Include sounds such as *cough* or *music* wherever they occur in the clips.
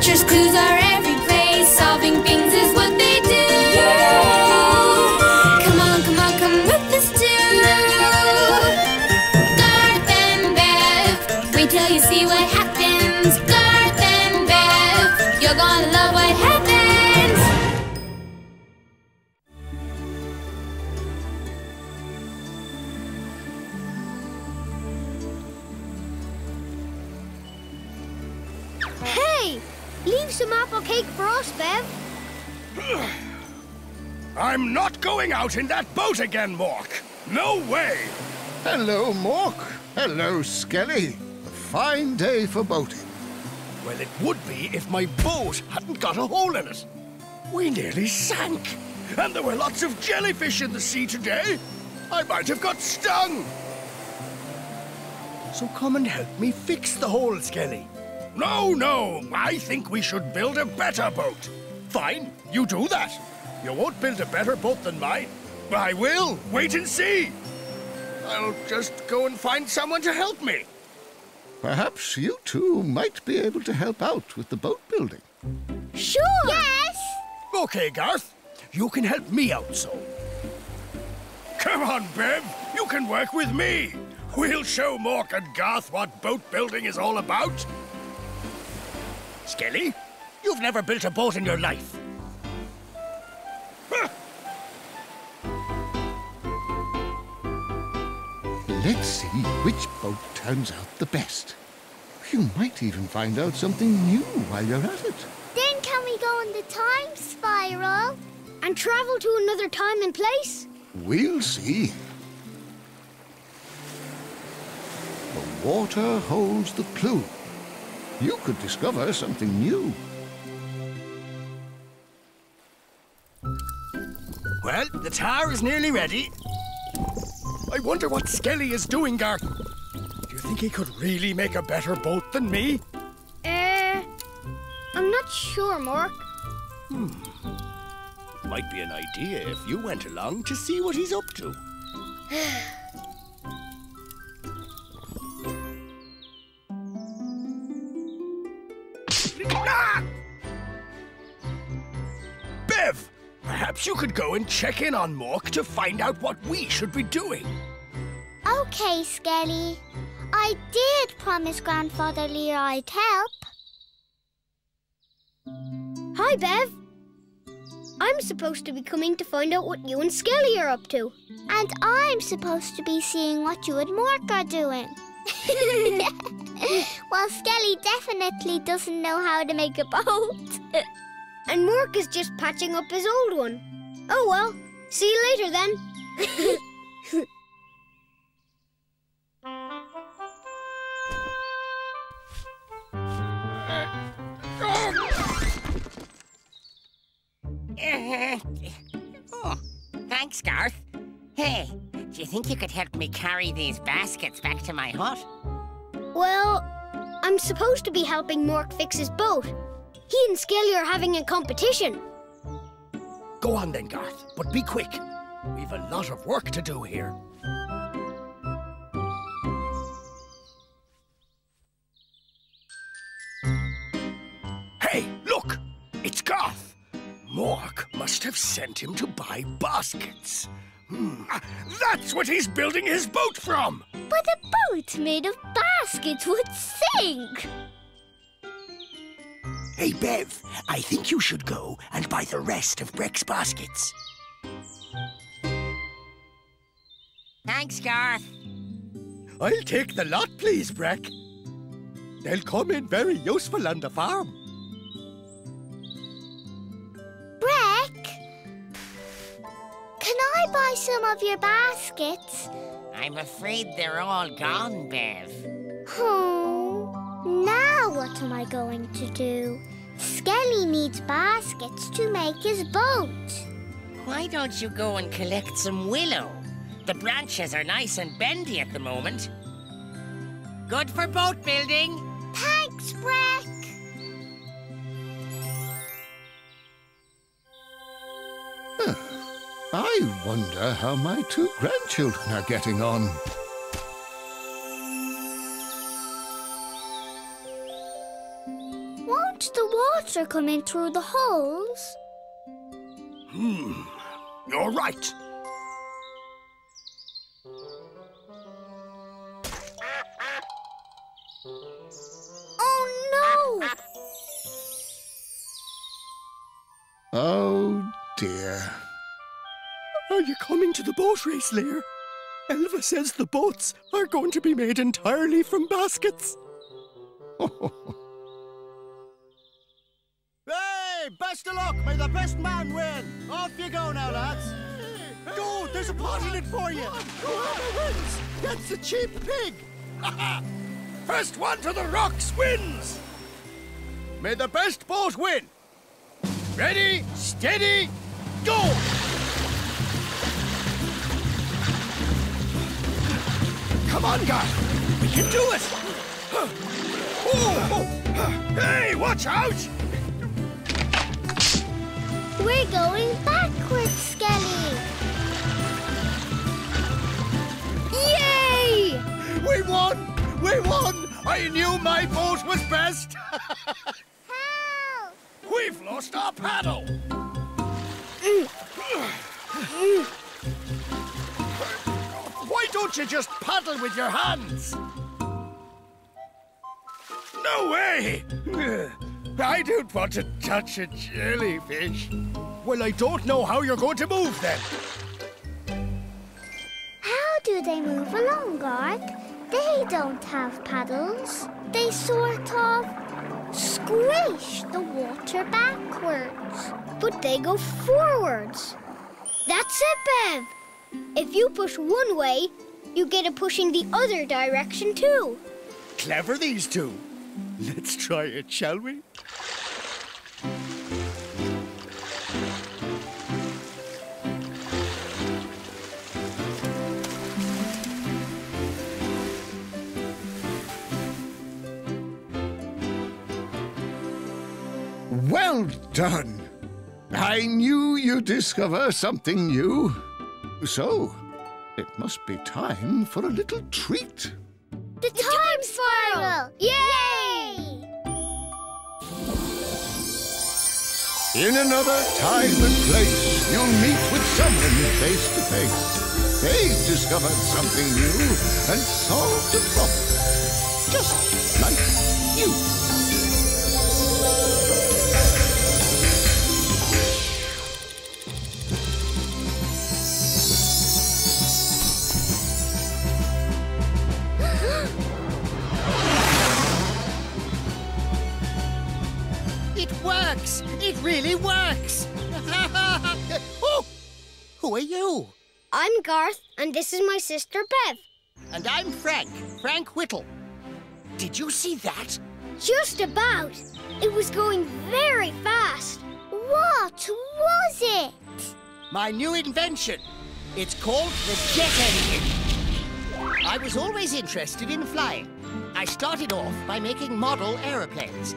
just cause I Leave some apple cake for us, Bev. *sighs* I'm not going out in that boat again, Morc. No way. Hello, Morc. Hello, Skelly. A fine day for boating. Well, it would be if my boat hadn't got a hole in it. We nearly sank. And there were lots of jellyfish in the sea today. I might have got stung. So come and help me fix the hole, Skelly. No, no, I think we should build a better boat. Fine, you do that. You won't build a better boat than mine. I will. Wait and see. I'll just go and find someone to help me. Perhaps you two might be able to help out with the boat building. Sure! Yes! Okay, Garth. You can help me out, so. Come on, Bev. You can work with me. We'll show Morc and Garth what boat building is all about. Skelly, you've never built a boat in your life. Let's see which boat turns out the best. You might even find out something new while you're at it. Then can we go on the time spiral? And travel to another time and place? We'll see. The water holds the clue. You could discover something new. Well, the tower is nearly ready. I wonder what Skelly is doing, Garth. Do you think he could really make a better boat than me? Uh, I'm not sure, Morc. Might be an idea if you went along to see what he's up to. *sighs* *sighs* *sighs* perhaps you could go and check in on Morc to find out what we should be doing. Okay, Skelly. I did promise Grandfather Lir I'd help. Hi, Bev. I'm supposed to be coming to find out what you and Skelly are up to. And I'm supposed to be seeing what you and Morc are doing. *laughs* *laughs* well, Skelly definitely doesn't know how to make a boat. *laughs* and Morc is just patching up his old one. Oh well, see you later then. oh, thanks, Garth. Hey, do you think you could help me carry these baskets back to my hut? Well, I'm supposed to be helping Morc fix his boat. He and Skelly are having a competition. Go on then, Garth, but be quick. We've a lot of work to do here. Hey, look! It's Garth! Morc must have sent him to buy baskets. Hmm, that's what he's building his boat from! But a boat made of baskets would sink. Hey, Bev, I think you should go and buy the rest of Breck's baskets. Thanks, Garth. I'll take the lot, please, Breck. They'll come in very useful on the farm. Breck, can I buy some of your baskets? I'm afraid they're all gone, Bev. Oh, now what am I going to do? Skelly needs baskets to make his boat. Why don't you go and collect some willow? The branches are nice and bendy at the moment. Good for boat building. Thanks, Breck. I wonder how my two grandchildren are getting on. Are come coming through the holes? Hmm, you're right. Oh, no! Oh, dear. Are you coming to the boat race, Lir? Elva says the boats are going to be made entirely from baskets. *laughs* Hey, best of luck. May the best man win. Off you go now, lads. Go, there's a pot in it for you. Whoever wins gets a cheap pig. *laughs* First one to the rocks wins. May the best boat win. Ready, steady, go! Come on, Garth. We can do it. Oh, oh hey, watch out! We're going backwards, Skelly. Yay! We won! We won! I knew my boat was best. *laughs* Help! We've lost our paddle. Why don't you just paddle with your hands? No way! I don't want to touch a jellyfish. Well, I don't know how you're going to move then. How do they move along, Garth? They don't have paddles. They sort of squish the water backwards. But they go forwards. That's it, Bev. If you push one way, you get a push in the other direction too. Clever, these two. Let's try it, shall we? Well done. I knew you'd discover something new. So, it must be time for a little treat. The time spiral! Yay! In another time and place, you'll meet with someone face to face. They've discovered something new and solved a problem. Just like you. Works! It really works! *laughs* oh! Who are you? I'm Garth, and this is my sister Bev. And I'm Frank, Frank Whittle. Did you see that? Just about. It was going very fast. What was it? My new invention. It's called the jet engine. I was always interested in flying. I started off by making model aeroplanes.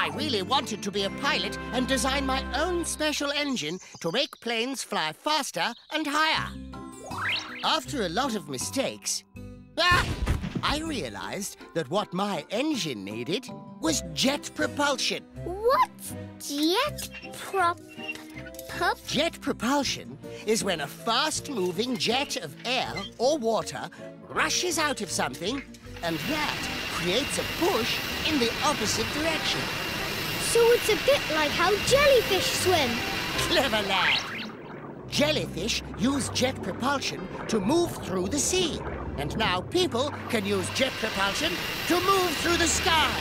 I really wanted to be a pilot and design my own special engine to make planes fly faster and higher. After a lot of mistakes, *laughs* ah, I realized that what my engine needed was jet propulsion. What? jet prop... pup? Jet propulsion is when a fast-moving jet of air or water rushes out of something, and that creates a push in the opposite direction. So it's a bit like how jellyfish swim. Clever lad. Jellyfish use jet propulsion to move through the sea. And now people can use jet propulsion to move through the sky.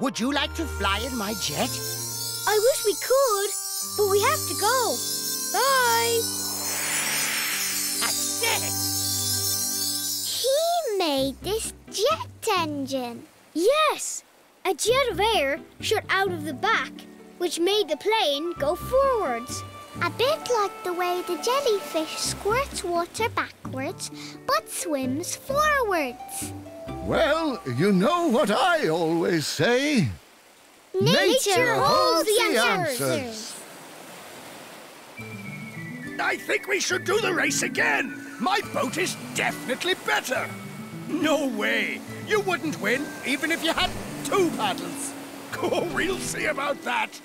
Would you like to fly in my jet? I wish we could, but we have to go. Bye. I said it. He made this jet engine. Yes, a jet of air shot out of the back, which made the plane go forwards. A bit like the way the jellyfish squirts water backwards but swims forwards. Well, you know what I always say. Nature holds the answers. I think we should do the race again. My boat is definitely better. No way. You wouldn't win even if you had two paddles. Oh, *laughs* we'll see about that.